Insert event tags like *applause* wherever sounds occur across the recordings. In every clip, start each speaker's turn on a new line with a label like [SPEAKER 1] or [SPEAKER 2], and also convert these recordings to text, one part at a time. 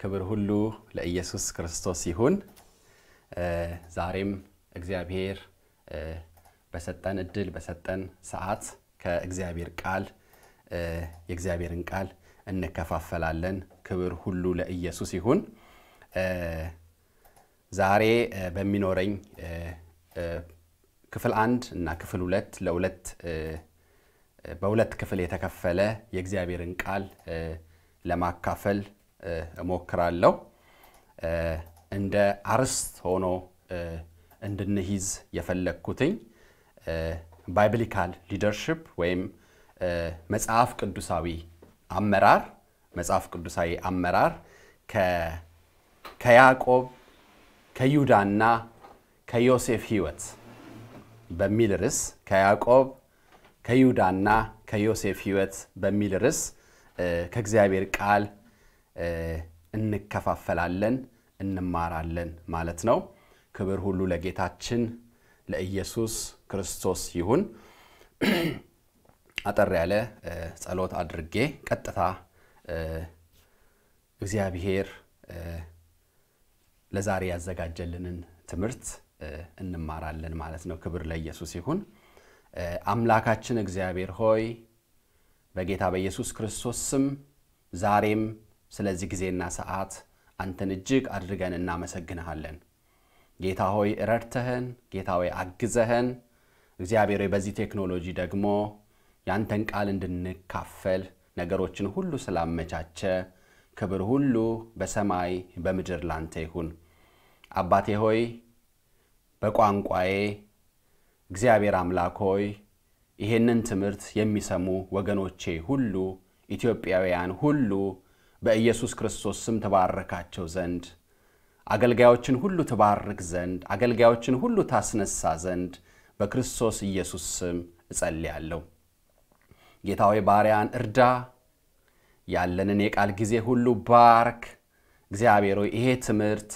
[SPEAKER 1] ክብር ሁሉ ለኢየሱስ ክርስቶስ ይሁን። ዛሬም እግዚአብሔር በሰጠን እድል በሰጠን ሰዓት ከእግዚአብሔር ቃል የእግዚአብሔርን ቃል እንከፋፈላለን። ክብር ሁሉ ለኢየሱስ ይሁን። ዛሬ በሚኖረኝ ክፍል አንድ እና ክፍል ሁለት ለሁለት በሁለት ክፍል የተከፈለ የእግዚአብሔርን ቃል ለማካፈል እሞክራለሁ። እንደ አርዕስት ሆኖ እንድንይዝ የፈለግኩትኝ biblical leadership ወይም መጽሐፍ ቅዱሳዊ አመራር መጽሐፍ ቅዱሳዊ አመራር ከያዕቆብ ከይሁዳና ከዮሴፍ ሕይወት በሚል ርዕስ ከያዕቆብ ከይሁዳና ከዮሴፍ ሕይወት በሚል ርዕስ ከእግዚአብሔር ቃል እንከፋፈላለን፣ እንማራለን ማለት ነው። ክብር ሁሉ ለጌታችን ለኢየሱስ ክርስቶስ ይሁን። *clears throat* አጠር ያለ ጸሎት አድርጌ ቀጥታ እግዚአብሔር ለዛሬ ያዘጋጀልንን ትምህርት እንማራለን ማለት ነው። ክብር ለኢየሱስ ይሁን። አምላካችን እግዚአብሔር ሆይ በጌታ በኢየሱስ ክርስቶስ ስም ዛሬም ስለዚህ ጊዜና ሰዓት አንተን እጅግ አድርገን እናመሰግንሃለን። ጌታ ሆይ ረድተህን፣ ጌታ ሆይ አግዘህን፣ እግዚአብሔር በዚህ ቴክኖሎጂ ደግሞ ያንተን ቃል እንድንካፈል ነገሮችን ሁሉ ስላመቻቸ ክብር ሁሉ በሰማይ በምድር ላንተ ይሁን። አባቴ ሆይ በቋንቋዬ እግዚአብሔር አምላክ ሆይ ይሄንን ትምህርት የሚሰሙ ወገኖቼ ሁሉ ኢትዮጵያውያን ሁሉ በኢየሱስ ክርስቶስ ስም ትባርካቸው ዘንድ አገልጋዮችን ሁሉ ትባርክ ዘንድ አገልጋዮችን ሁሉ ታስነሳ ዘንድ በክርስቶስ ኢየሱስ ስም እጸልያለሁ። ጌታ ሆይ ባሪያን እርዳ፣ ያለንን የቃል ጊዜ ሁሉ ባርክ። እግዚአብሔር ሆይ ይሄ ትምህርት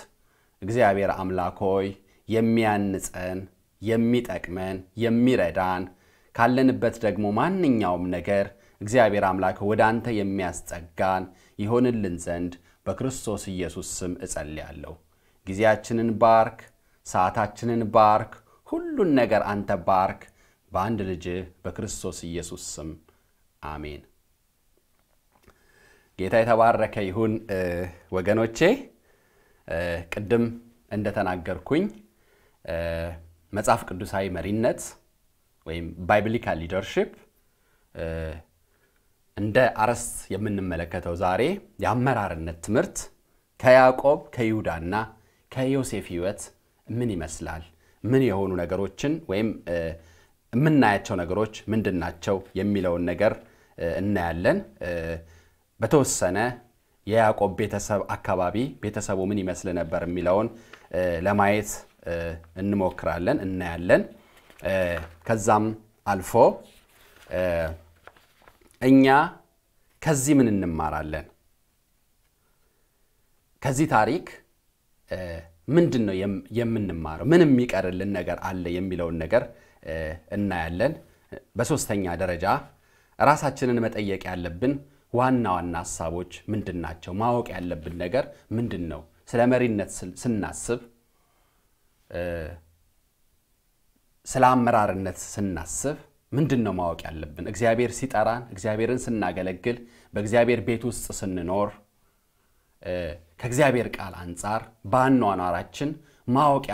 [SPEAKER 1] እግዚአብሔር አምላክ ሆይ የሚያንጸን የሚጠቅመን የሚረዳን ካለንበት ደግሞ ማንኛውም ነገር እግዚአብሔር አምላክ ወደ አንተ የሚያስጠጋን ይሆንልን ዘንድ በክርስቶስ ኢየሱስ ስም እጸልያለሁ። ጊዜያችንን ባርክ፣ ሰዓታችንን ባርክ፣ ሁሉን ነገር አንተ ባርክ። በአንድ ልጅህ በክርስቶስ ኢየሱስ ስም አሜን። ጌታ የተባረከ ይሁን። ወገኖቼ ቅድም እንደተናገርኩኝ መጽሐፍ ቅዱሳዊ መሪነት ወይም biblical leadership እንደ አርዕስት የምንመለከተው ዛሬ የአመራርነት ትምህርት ከያዕቆብ ከይሁዳና ከዮሴፍ ሕይወት ምን ይመስላል፣ ምን የሆኑ ነገሮችን ወይም የምናያቸው ነገሮች ምንድን ናቸው የሚለውን ነገር እናያለን። በተወሰነ የያዕቆብ ቤተሰብ አካባቢ ቤተሰቡ ምን ይመስል ነበር የሚለውን ለማየት እንሞክራለን፣ እናያለን። ከዛም አልፎ እኛ ከዚህ ምን እንማራለን? ከዚህ ታሪክ ምንድን ነው የምንማረው? ምን የሚቀርልን ነገር አለ የሚለውን ነገር እናያለን። በሶስተኛ ደረጃ ራሳችንን መጠየቅ ያለብን ዋና ዋና ሀሳቦች ምንድን ናቸው? ማወቅ ያለብን ነገር ምንድን ነው? ስለ መሪነት ስናስብ፣ ስለ አመራርነት ስናስብ ምንድን ነው ማወቅ ያለብን? እግዚአብሔር ሲጠራን፣ እግዚአብሔርን ስናገለግል፣ በእግዚአብሔር ቤት ውስጥ ስንኖር ከእግዚአብሔር ቃል አንጻር በአኗኗራችን ማወቅ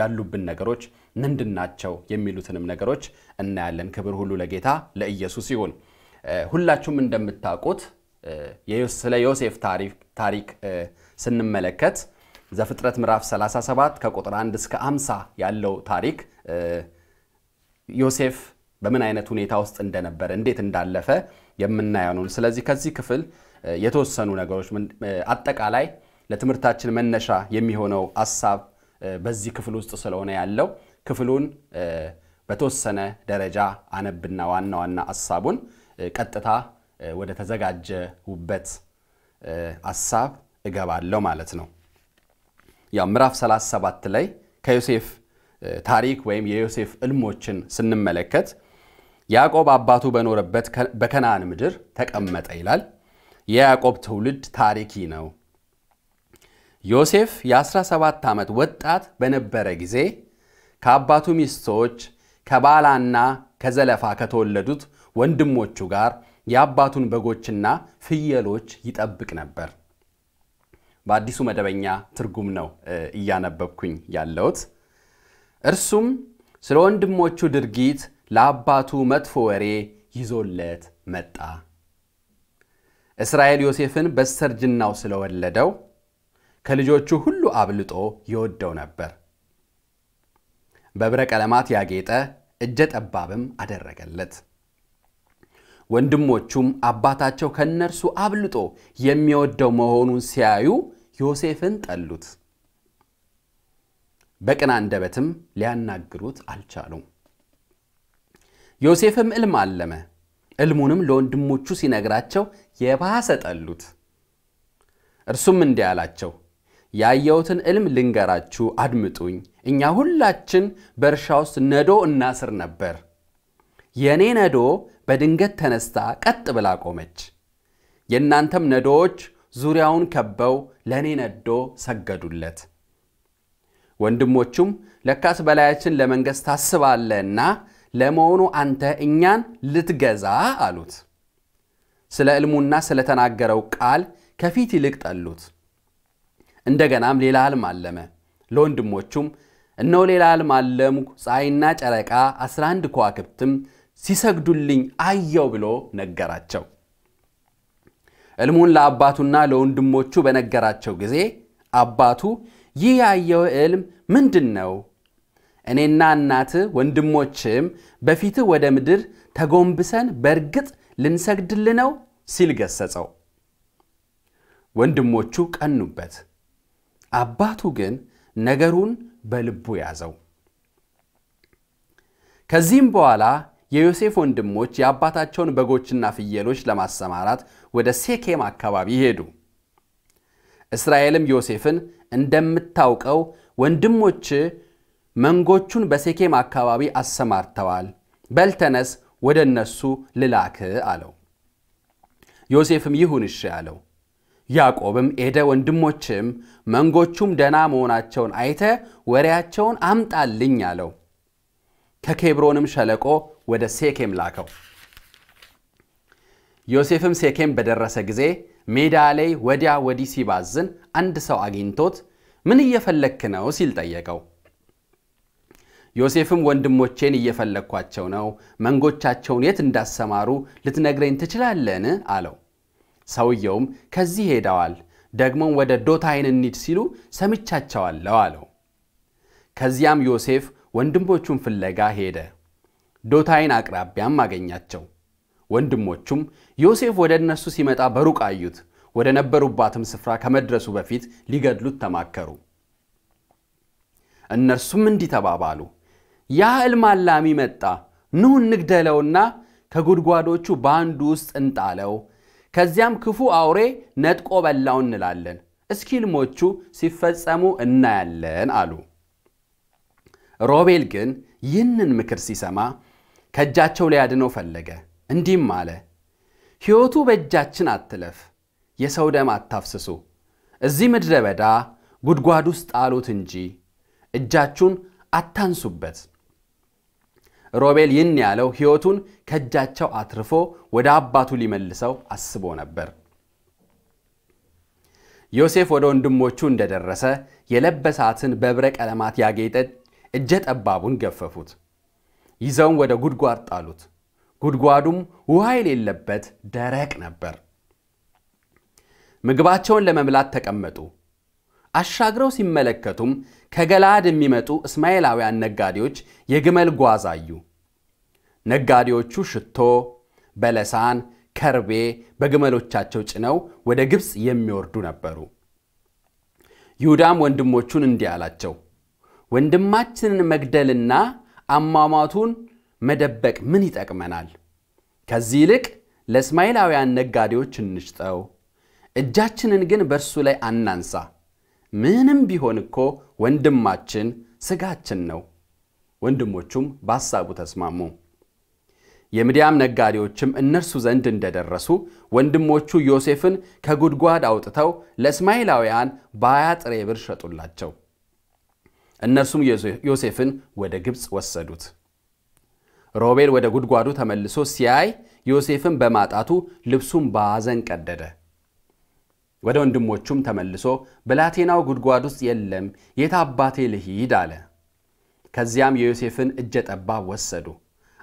[SPEAKER 1] ያሉብን ነገሮች ምንድን ናቸው የሚሉትንም ነገሮች እናያለን። ክብር ሁሉ ለጌታ ለኢየሱስ ይሁን። ሁላችሁም እንደምታውቁት ስለ ዮሴፍ ታሪክ ስንመለከት ዘፍጥረት ምዕራፍ 37 ከቁጥር 1 እስከ 50 ያለው ታሪክ ዮሴፍ በምን አይነት ሁኔታ ውስጥ እንደነበረ እንዴት እንዳለፈ የምናየው ነው። ስለዚህ ከዚህ ክፍል የተወሰኑ ነገሮች አጠቃላይ ለትምህርታችን መነሻ የሚሆነው ሀሳብ በዚህ ክፍል ውስጥ ስለሆነ ያለው ክፍሉን በተወሰነ ደረጃ አነብና ዋና ዋና ሀሳቡን ቀጥታ ወደ ተዘጋጀሁበት ሀሳብ እገባለሁ ማለት ነው። ያው ምዕራፍ 37 ላይ ከዮሴፍ ታሪክ ወይም የዮሴፍ እልሞችን ስንመለከት ያዕቆብ አባቱ በኖረበት በከነዓን ምድር ተቀመጠ ይላል። የያዕቆብ ትውልድ ታሪክ ነው። ዮሴፍ የ17 ዓመት ወጣት በነበረ ጊዜ ከአባቱ ሚስቶች ከባላና ከዘለፋ ከተወለዱት ወንድሞቹ ጋር የአባቱን በጎችና ፍየሎች ይጠብቅ ነበር። በአዲሱ መደበኛ ትርጉም ነው እያነበብኩኝ ያለሁት። እርሱም ስለ ወንድሞቹ ድርጊት ለአባቱ መጥፎ ወሬ ይዞለት መጣ። እስራኤል ዮሴፍን በስተርጅናው ስለወለደው ከልጆቹ ሁሉ አብልጦ ይወደው ነበር። በብረ ቀለማት ያጌጠ እጀ ጠባብም አደረገለት። ወንድሞቹም አባታቸው ከእነርሱ አብልጦ የሚወደው መሆኑን ሲያዩ ዮሴፍን ጠሉት። በቅን አንደበትም ሊያናግሩት አልቻሉም። ዮሴፍም ዕልም አለመ። ዕልሙንም ለወንድሞቹ ሲነግራቸው የባሰ ጠሉት። እርሱም እንዲህ አላቸው፣ ያየሁትን ዕልም ልንገራችሁ፣ አድምጡኝ። እኛ ሁላችን በእርሻ ውስጥ ነዶ እናስር ነበር። የእኔ ነዶ በድንገት ተነስታ ቀጥ ብላ ቆመች። የእናንተም ነዶዎች ዙሪያውን ከበው ለእኔ ነዶ ሰገዱለት። ወንድሞቹም ለካስ በላያችን ለመንገሥ ታስባለህና ለመሆኑ አንተ እኛን ልትገዛ አሉት። ስለ ዕልሙና ስለተናገረው ቃል ከፊት ይልቅ ጠሉት። እንደገናም ሌላ ሕልም አለመ። ለወንድሞቹም እነሆ ሌላ ሕልም አለምኩ፣ ፀሐይና ጨረቃ አስራ አንድ ከዋክብትም ሲሰግዱልኝ አየው ብሎ ነገራቸው። ዕልሙን ለአባቱና ለወንድሞቹ በነገራቸው ጊዜ አባቱ ይህ ያየው ዕልም ምንድን ነው? እኔና እናትህ ወንድሞችም በፊትህ ወደ ምድር ተጎንብሰን በእርግጥ ልንሰግድል ነው ሲል ገሰጸው። ወንድሞቹ ቀኑበት። አባቱ ግን ነገሩን በልቡ ያዘው። ከዚህም በኋላ የዮሴፍ ወንድሞች የአባታቸውን በጎችና ፍየሎች ለማሰማራት ወደ ሴኬም አካባቢ ሄዱ። እስራኤልም ዮሴፍን እንደምታውቀው ወንድሞች መንጎቹን በሴኬም አካባቢ አሰማርተዋል፣ በልተነስ ወደ እነሱ ልላክ አለው። ዮሴፍም ይሁን እሺ አለው። ያዕቆብም ሄደ፣ ወንድሞችም መንጎቹም ደና መሆናቸውን አይተ ወሬያቸውን አምጣልኝ አለው። ከኬብሮንም ሸለቆ ወደ ሴኬም ላከው። ዮሴፍም ሴኬም በደረሰ ጊዜ ሜዳ ላይ ወዲያ ወዲህ ሲባዝን አንድ ሰው አግኝቶት ምን እየፈለግክ ነው ሲል ጠየቀው። ዮሴፍም ወንድሞቼን እየፈለግኳቸው ነው፣ መንጎቻቸውን የት እንዳሰማሩ ልትነግረኝ ትችላለን? አለው። ሰውየውም ከዚህ ሄደዋል፣ ደግሞም ወደ ዶታይን እንሂድ ሲሉ ሰምቻቸዋለሁ አለው። ከዚያም ዮሴፍ ወንድሞቹን ፍለጋ ሄደ። ዶታይን አቅራቢያም አገኛቸው። ወንድሞቹም ዮሴፍ ወደ እነርሱ ሲመጣ በሩቅ አዩት። ወደ ነበሩባትም ስፍራ ከመድረሱ በፊት ሊገድሉት ተማከሩ። እነርሱም እንዲህ ተባባሉ፣ ያ ሕልም አላሚ መጣ፣ ኑ እንግደለውና ከጉድጓዶቹ በአንዱ ውስጥ እንጣለው፣ ከዚያም ክፉ አውሬ ነጥቆ በላው እንላለን፣ እስኪ ሕልሞቹ ሲፈጸሙ እናያለን አሉ። ሮቤል ግን ይህንን ምክር ሲሰማ ከእጃቸው ሊያድነው ፈለገ። እንዲህም አለ፣ ሕይወቱ በእጃችን አትለፍ፣ የሰው ደም አታፍስሱ። እዚህ ምድረ በዳ ጉድጓድ ውስጥ ጣሉት እንጂ እጃችሁን አታንሱበት። ሮቤል ይህን ያለው ሕይወቱን ከእጃቸው አትርፎ ወደ አባቱ ሊመልሰው አስቦ ነበር። ዮሴፍ ወደ ወንድሞቹ እንደደረሰ የለበሳትን በብረ ቀለማት ያጌጠ እጀ ጠባቡን ገፈፉት። ይዘውም ወደ ጉድጓድ ጣሉት። ጉድጓዱም ውሃ የሌለበት ደረቅ ነበር። ምግባቸውን ለመብላት ተቀመጡ። አሻግረው ሲመለከቱም ከገላድ የሚመጡ እስማኤላውያን ነጋዴዎች የግመል ጓዝ አዩ። ነጋዴዎቹ ሽቶ፣ በለሳን፣ ከርቤ በግመሎቻቸው ጭነው ወደ ግብፅ የሚወርዱ ነበሩ። ይሁዳም ወንድሞቹን እንዲህ አላቸው፣ ወንድማችንን መግደልና አሟሟቱን መደበቅ ምን ይጠቅመናል? ከዚህ ይልቅ ለእስማኤላውያን ነጋዴዎች እንሽጠው፣ እጃችንን ግን በእርሱ ላይ አናንሳ። ምንም ቢሆን እኮ ወንድማችን ሥጋችን ነው። ወንድሞቹም በሐሳቡ ተስማሙ። የምድያም ነጋዴዎችም እነርሱ ዘንድ እንደደረሱ ወንድሞቹ ዮሴፍን ከጉድጓድ አውጥተው ለእስማኤላውያን በሀያ ጥሬ ብር ሸጡላቸው። እነርሱም ዮሴፍን ወደ ግብፅ ወሰዱት። ሮቤል ወደ ጉድጓዱ ተመልሶ ሲያይ ዮሴፍን በማጣቱ ልብሱን በሐዘን ቀደደ። ወደ ወንድሞቹም ተመልሶ ብላቴናው ጉድጓድ ውስጥ የለም፣ የት አባቴ ልሂድ አለ። ከዚያም የዮሴፍን እጀ ጠባብ ወሰዱ።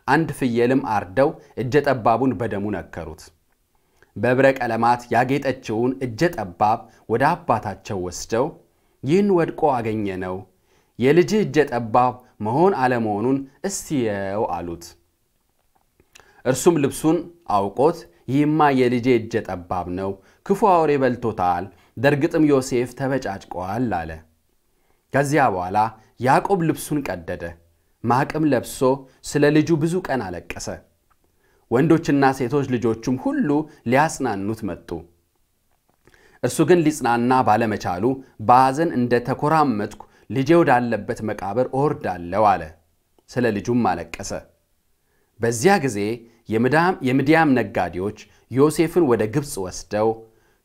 [SPEAKER 1] አንድ ፍየልም አርደው እጀ ጠባቡን በደሙ ነከሩት። በብረ ቀለማት ያጌጠችውን እጀ ጠባብ ወደ አባታቸው ወስደው ይህን ወድቆ አገኘ ነው የልጅህ እጀ ጠባብ መሆን አለመሆኑን እስቲ የው አሉት። እርሱም ልብሱን አውቆት ይህማ የልጄ እጀ ጠባብ ነው፣ ክፉ አውሬ በልቶታል፣ በእርግጥም ዮሴፍ ተበጫጭቀዋል አለ። ከዚያ በኋላ ያዕቆብ ልብሱን ቀደደ፣ ማቅም ለብሶ ስለ ልጁ ብዙ ቀን አለቀሰ። ወንዶችና ሴቶች ልጆቹም ሁሉ ሊያጽናኑት መጡ። እርሱ ግን ሊጽናና ባለመቻሉ በሐዘን እንደ ተኮራመትኩ ልጄ ወዳለበት መቃብር እወርዳለሁ አለ። ስለ ልጁም አለቀሰ። በዚያ ጊዜ የምድያም ነጋዴዎች ዮሴፍን ወደ ግብፅ ወስደው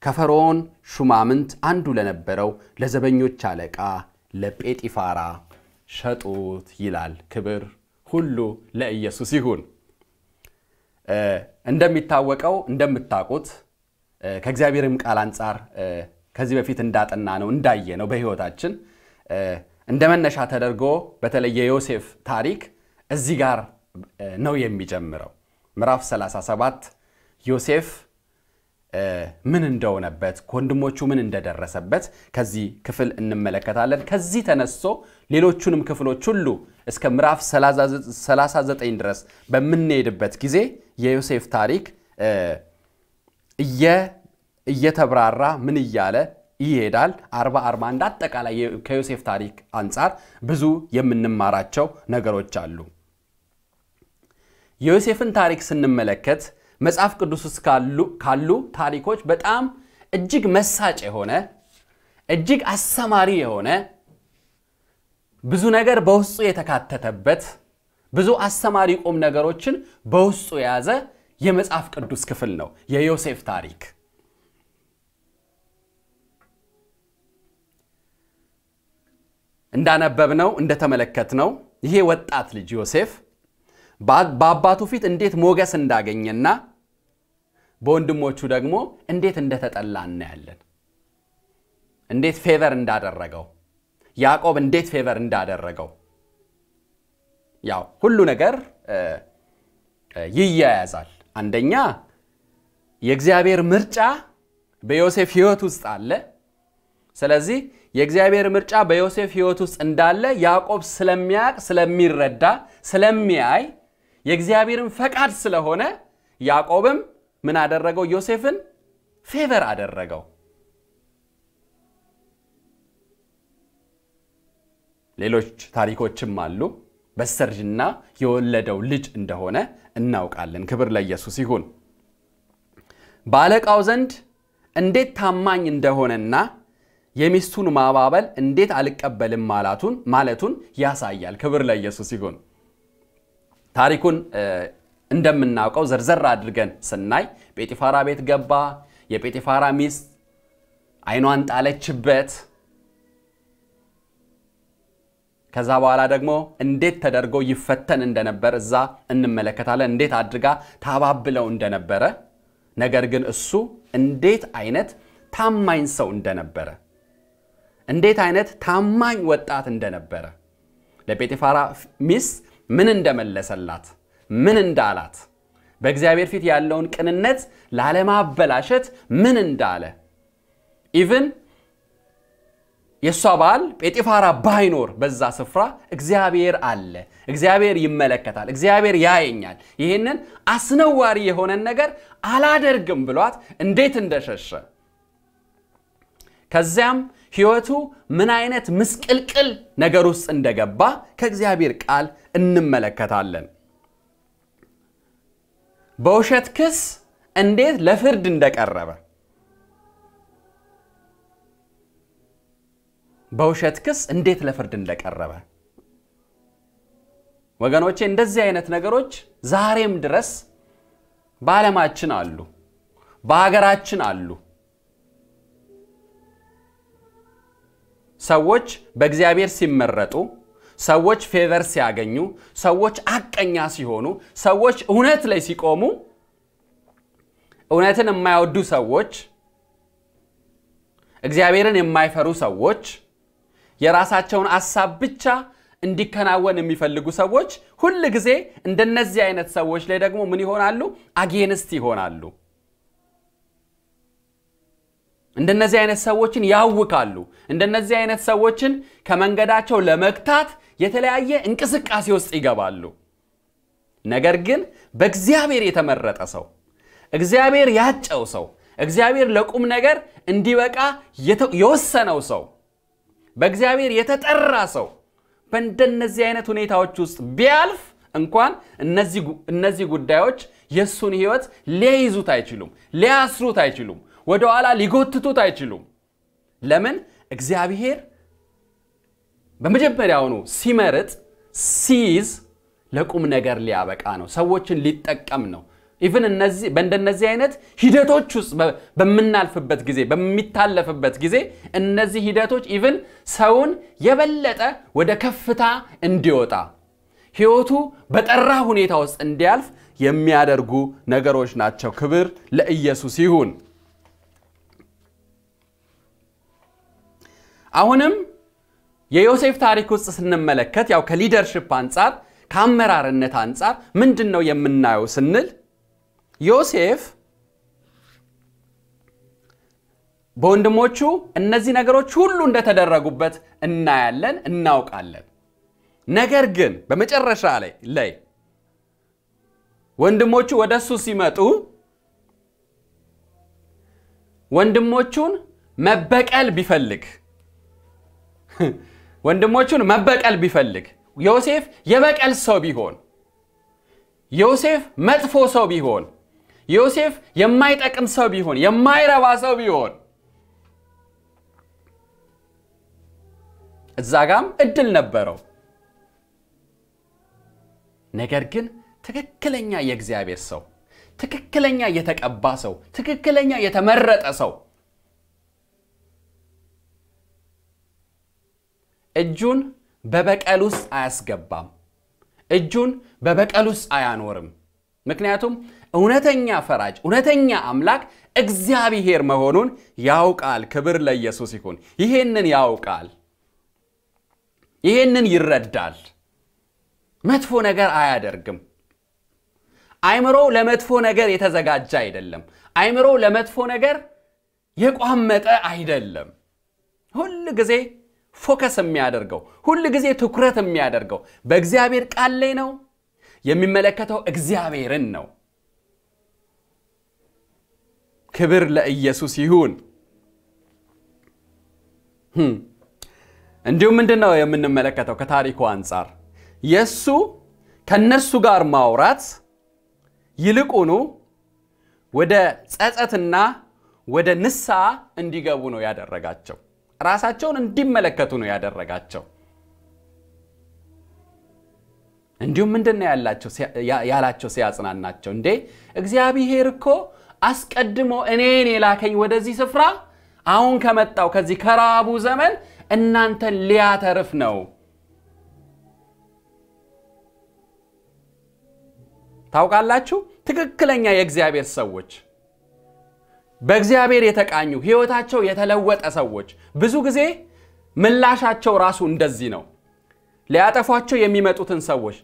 [SPEAKER 1] ከፈርዖን ሹማምንት አንዱ ለነበረው ለዘበኞች አለቃ ለጴጢፋራ ሸጡት ይላል። ክብር ሁሉ ለኢየሱስ ይሁን። እንደሚታወቀው እንደምታውቁት ከእግዚአብሔርም ቃል አንጻር ከዚህ በፊት እንዳጠና ነው እንዳየ ነው በሕይወታችን እንደ መነሻ ተደርጎ በተለይ የዮሴፍ ታሪክ እዚህ ጋር ነው የሚጀምረው። ምዕራፍ 37 ዮሴፍ ምን እንደሆነበት ከወንድሞቹ ምን እንደደረሰበት ከዚህ ክፍል እንመለከታለን። ከዚህ ተነስቶ ሌሎቹንም ክፍሎች ሁሉ እስከ ምዕራፍ 39 ድረስ በምንሄድበት ጊዜ የዮሴፍ ታሪክ እየተብራራ ምን እያለ ይሄዳል። አርባ አርባ አንድ አጠቃላይ ከዮሴፍ ታሪክ አንጻር ብዙ የምንማራቸው ነገሮች አሉ። የዮሴፍን ታሪክ ስንመለከት መጽሐፍ ቅዱስ ውስጥ ካሉ ታሪኮች በጣም እጅግ መሳጭ የሆነ እጅግ አስተማሪ የሆነ ብዙ ነገር በውስጡ የተካተተበት ብዙ አስተማሪ ቁም ነገሮችን በውስጡ የያዘ የመጽሐፍ ቅዱስ ክፍል ነው የዮሴፍ ታሪክ። እንዳነበብነው እንደተመለከትነው ይሄ ወጣት ልጅ ዮሴፍ በአባቱ ፊት እንዴት ሞገስ እንዳገኘና በወንድሞቹ ደግሞ እንዴት እንደተጠላ እናያለን። እንዴት favor እንዳደረገው ያዕቆብ እንዴት favor እንዳደረገው ያው ሁሉ ነገር ይያያዛል። አንደኛ የእግዚአብሔር ምርጫ በዮሴፍ ሕይወት ውስጥ አለ። ስለዚህ የእግዚአብሔር ምርጫ በዮሴፍ ሕይወት ውስጥ እንዳለ ያዕቆብ ስለሚያውቅ፣ ስለሚረዳ፣ ስለሚያይ የእግዚአብሔርን ፈቃድ ስለሆነ ያዕቆብም ምን አደረገው? ዮሴፍን ፌቨር አደረገው። ሌሎች ታሪኮችም አሉ። በስተርጅና የወለደው ልጅ እንደሆነ እናውቃለን። ክብር ለኢየሱስ ይሁን። በአለቃው ዘንድ እንዴት ታማኝ እንደሆነና የሚስቱን ማባበል እንዴት አልቀበልም ማለቱን ማለቱን ያሳያል። ክብር ለኢየሱስ ይሁን። ታሪኩን እንደምናውቀው ዘርዘር አድርገን ስናይ ጴጢፋራ ቤት ገባ። የጴጢፋራ ሚስት ዓይኗን ጣለችበት። ከዛ በኋላ ደግሞ እንዴት ተደርጎ ይፈተን እንደነበር እዛ እንመለከታለን። እንዴት አድርጋ ታባብለው እንደነበረ፣ ነገር ግን እሱ እንዴት አይነት ታማኝ ሰው እንደነበረ፣ እንዴት አይነት ታማኝ ወጣት እንደነበረ። ለጴጢፋራ ሚስት ምን እንደመለሰላት ምን እንዳላት በእግዚአብሔር ፊት ያለውን ቅንነት ላለማበላሸት ምን እንዳለ። even የእሷ ባል ጴጢፋራ ባይኖር በዛ ስፍራ እግዚአብሔር አለ፣ እግዚአብሔር ይመለከታል፣ እግዚአብሔር ያየኛል፣ ይህንን አስነዋሪ የሆነን ነገር አላደርግም ብሏት እንዴት እንደሸሸ። ከዚያም ሕይወቱ ምን አይነት ምስቅልቅል ነገር ውስጥ እንደገባ ከእግዚአብሔር ቃል እንመለከታለን። በውሸት ክስ እንዴት ለፍርድ እንደቀረበ በውሸት ክስ እንዴት ለፍርድ እንደቀረበ ወገኖቼ እንደዚህ አይነት ነገሮች ዛሬም ድረስ በዓለማችን አሉ፣ በሀገራችን አሉ። ሰዎች በእግዚአብሔር ሲመረጡ፣ ሰዎች ፌቨር ሲያገኙ፣ ሰዎች አቀኛ ሲሆኑ፣ ሰዎች እውነት ላይ ሲቆሙ፣ እውነትን የማይወዱ ሰዎች፣ እግዚአብሔርን የማይፈሩ ሰዎች፣ የራሳቸውን አሳብ ብቻ እንዲከናወን የሚፈልጉ ሰዎች ሁል ጊዜ እንደነዚህ አይነት ሰዎች ላይ ደግሞ ምን ይሆናሉ? አጌንስት ይሆናሉ። እንደነዚህ አይነት ሰዎችን ያውካሉ። እንደነዚህ አይነት ሰዎችን ከመንገዳቸው ለመግታት የተለያየ እንቅስቃሴ ውስጥ ይገባሉ። ነገር ግን በእግዚአብሔር የተመረጠ ሰው፣ እግዚአብሔር ያጨው ሰው፣ እግዚአብሔር ለቁም ነገር እንዲበቃ የወሰነው ሰው፣ በእግዚአብሔር የተጠራ ሰው በእንደነዚህ አይነት ሁኔታዎች ውስጥ ቢያልፍ እንኳን እነዚህ ጉዳዮች የእሱን ሕይወት ሊይዙት አይችሉም፣ ሊያስሩት አይችሉም፣ ወደኋላ ሊጎትቱት አይችሉም። ለምን? እግዚአብሔር በመጀመሪያውኑ ሲመርጥ ሲይዝ ለቁም ነገር ሊያበቃ ነው፣ ሰዎችን ሊጠቀም ነው። even በእንደነዚህ አይነት ሂደቶች ውስጥ በምናልፍበት ጊዜ በሚታለፍበት ጊዜ እነዚህ ሂደቶች even ሰውን የበለጠ ወደ ከፍታ እንዲወጣ ሕይወቱ በጠራ ሁኔታ ውስጥ እንዲያልፍ የሚያደርጉ ነገሮች ናቸው። ክብር ለኢየሱስ ይሁን። አሁንም የዮሴፍ ታሪክ ውስጥ ስንመለከት ያው ከ leadership አንጻር ከአመራርነት አንጻር ምንድን ነው የምናየው ስንል ዮሴፍ በወንድሞቹ እነዚህ ነገሮች ሁሉ እንደተደረጉበት እናያለን፣ እናውቃለን። ነገር ግን በመጨረሻ ላይ ላይ ወንድሞቹ ወደ እሱ ሲመጡ ወንድሞቹን መበቀል ቢፈልግ *laughs* ወንድሞቹን መበቀል ቢፈልግ ዮሴፍ የበቀል ሰው ቢሆን ዮሴፍ መጥፎ ሰው ቢሆን ዮሴፍ የማይጠቅም ሰው ቢሆን የማይረባ ሰው ቢሆን እዛ ጋም እድል ነበረው። ነገር ግን ትክክለኛ የእግዚአብሔር ሰው፣ ትክክለኛ የተቀባ ሰው፣ ትክክለኛ የተመረጠ ሰው እጁን በበቀል ውስጥ አያስገባም። እጁን በበቀል ውስጥ አያኖርም። ምክንያቱም እውነተኛ ፈራጅ፣ እውነተኛ አምላክ እግዚአብሔር መሆኑን ያውቃል። ክብር ለኢየሱስ ይሁን። ይሄንን ያውቃል፣ ይሄንን ይረዳል። መጥፎ ነገር አያደርግም። አይምሮ ለመጥፎ ነገር የተዘጋጀ አይደለም። አይምሮ ለመጥፎ ነገር የቋመጠ አይደለም። ሁል ጊዜ focus የሚያደርገው ሁል ጊዜ ትኩረት የሚያደርገው በእግዚአብሔር ቃል ላይ ነው። የሚመለከተው እግዚአብሔርን ነው። ክብር ለኢየሱስ ይሁን። እንዲሁም ምንድን ነው የምንመለከተው ከታሪኩ አንጻር የእሱ ከነሱ ጋር ማውራት ይልቁኑ ወደ ጸጸትና ወደ ንስሐ እንዲገቡ ነው ያደረጋቸው። ራሳቸውን እንዲመለከቱ ነው ያደረጋቸው። እንዲሁም ምንድን ነው ያላቸው ሲያጽናናቸው፣ እንዴ እግዚአብሔር እኮ አስቀድሞ እኔን የላከኝ ወደዚህ ስፍራ አሁን ከመጣው ከዚህ ከራቡ ዘመን እናንተን ሊያተርፍ ነው። ታውቃላችሁ፣ ትክክለኛ የእግዚአብሔር ሰዎች በእግዚአብሔር የተቃኙ ሕይወታቸው የተለወጠ ሰዎች ብዙ ጊዜ ምላሻቸው ራሱ እንደዚህ ነው። ሊያጠፏቸው የሚመጡትን ሰዎች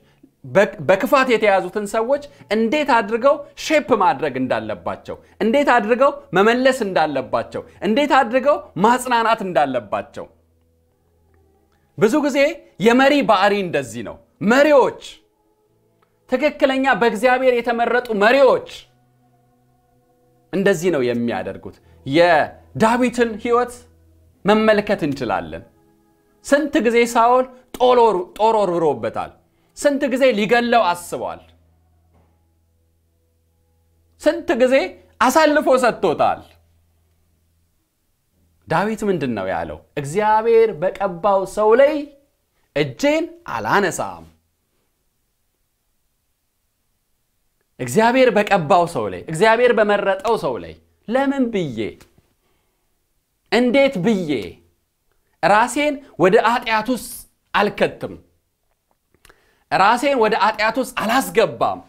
[SPEAKER 1] በክፋት የተያዙትን ሰዎች እንዴት አድርገው ሼፕ ማድረግ እንዳለባቸው፣ እንዴት አድርገው መመለስ እንዳለባቸው፣ እንዴት አድርገው ማጽናናት እንዳለባቸው። ብዙ ጊዜ የመሪ ባህሪ እንደዚህ ነው። መሪዎች፣ ትክክለኛ በእግዚአብሔር የተመረጡ መሪዎች እንደዚህ ነው የሚያደርጉት። የዳዊትን ሕይወት መመልከት እንችላለን። ስንት ጊዜ ሳኦል ጦር ወርውሮበታል። ስንት ጊዜ ሊገለው አስቧል። ስንት ጊዜ አሳልፎ ሰጥቶታል። ዳዊት ምንድን ነው ያለው? እግዚአብሔር በቀባው ሰው ላይ እጄን አላነሳም። እግዚአብሔር በቀባው ሰው ላይ እግዚአብሔር በመረጠው ሰው ላይ ለምን ብዬ እንዴት ብዬ ራሴን ወደ ኃጢአት ውስጥ አልከትም? ራሴን ወደ ኃጢአት ውስጥ አላስገባም?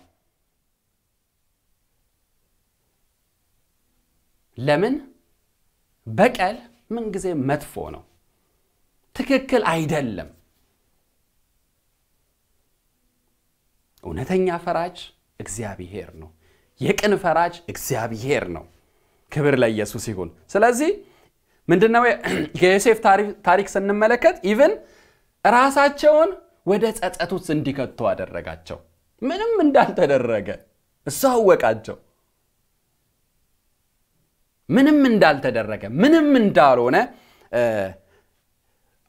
[SPEAKER 1] ለምን? በቀል ምንጊዜ መጥፎ ነው፣ ትክክል አይደለም። እውነተኛ ፈራጅ እግዚአብሔር ነው። የቅን ፈራጅ እግዚአብሔር ነው። ክብር ለኢየሱስ ይሁን። ስለዚህ ምንድነው *clears throat* የዮሴፍ ታሪክ ስንመለከት even ራሳቸውን ወደ ጸጸት ውስጥ እንዲከቱ አደረጋቸው። ምንም እንዳልተደረገ እሱ አወቃቸው። ምንም እንዳልተደረገ ምንም እንዳልሆነ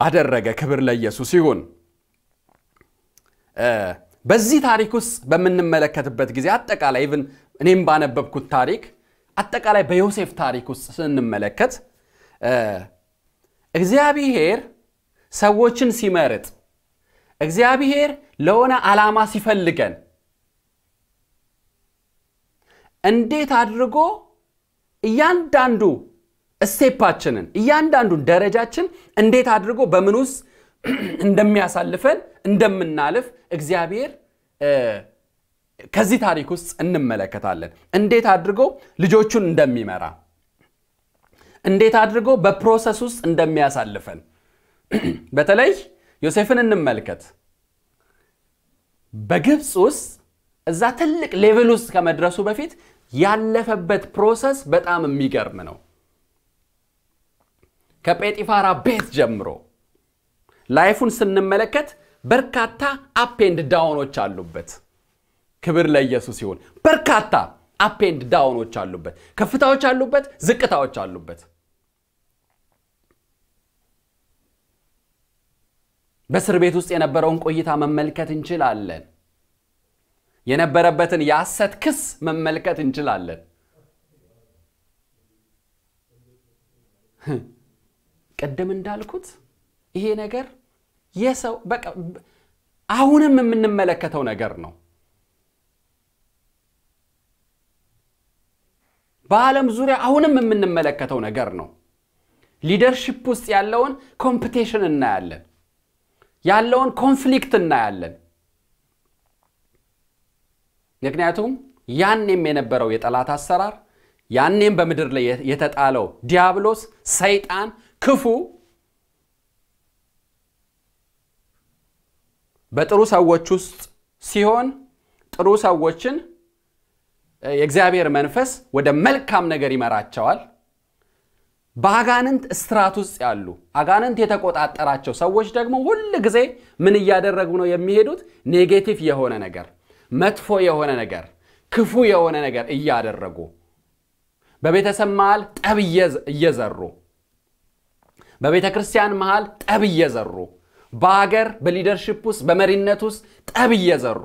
[SPEAKER 1] አደረገ። ክብር ለኢየሱስ ይሁን። በዚህ ታሪክ ውስጥ በምንመለከትበት ጊዜ አጠቃላይ ኢቭን እኔም ባነበብኩት ታሪክ አጠቃላይ በዮሴፍ ታሪክ ውስጥ ስንመለከት እግዚአብሔር ሰዎችን ሲመርጥ እግዚአብሔር ለሆነ ዓላማ ሲፈልገን እንዴት አድርጎ እያንዳንዱ እስቴፓችንን እያንዳንዱን ደረጃችን እንዴት አድርጎ በምን ውስጥ እንደሚያሳልፈን እንደምናልፍ እግዚአብሔር ከዚህ ታሪክ ውስጥ እንመለከታለን። እንዴት አድርጎ ልጆቹን እንደሚመራ፣ እንዴት አድርጎ በፕሮሰስ ውስጥ እንደሚያሳልፈን። በተለይ ዮሴፍን እንመልከት። በግብፅ ውስጥ እዛ ትልቅ level ውስጥ ከመድረሱ በፊት ያለፈበት process በጣም የሚገርም ነው። ከጴጢፋራ ቤት ጀምሮ life ኡን ስንመለከት በርካታ up and down ኦች አሉበት። ክብር ለኢየሱስ ይሁን። በርካታ up and down ኦች አሉበት። ከፍታዎች አሉበት፣ ዝቅታዎች አሉበት። በእስር ቤት ውስጥ የነበረውን ቆይታ መመልከት እንችላለን። የነበረበትን የሐሰት ክስ መመልከት እንችላለን። *laughs* ቅድም እንዳልኩት ይሄ ነገር የሰው በቃ አሁንም የምንመለከተው ነገር ነው። በዓለም ዙሪያ አሁንም የምንመለከተው ነገር ነው። leadership ውስጥ ያለውን competition እናያለን፣ ያለውን conflict እናያለን። ምክንያቱም ያኔም የነበረው የጠላት አሰራር፣ ያኔም በምድር ላይ የተጣለው ዲያብሎስ፣ ሰይጣን፣ ክፉ በጥሩ ሰዎች ውስጥ ሲሆን ጥሩ ሰዎችን የእግዚአብሔር መንፈስ ወደ መልካም ነገር ይመራቸዋል። በአጋንንት እስራት ውስጥ ያሉ አጋንንት የተቆጣጠራቸው ሰዎች ደግሞ ሁል ጊዜ ምን እያደረጉ ነው የሚሄዱት? negative የሆነ ነገር፣ መጥፎ የሆነ ነገር፣ ክፉ የሆነ ነገር እያደረጉ በቤተሰብ መሃል ጠብ እየዘሩ በቤተ ክርስቲያን መሃል ጠብ እየዘሩ በሀገር በ leadership ውስጥ በመሪነት ውስጥ ጠብ እየዘሩ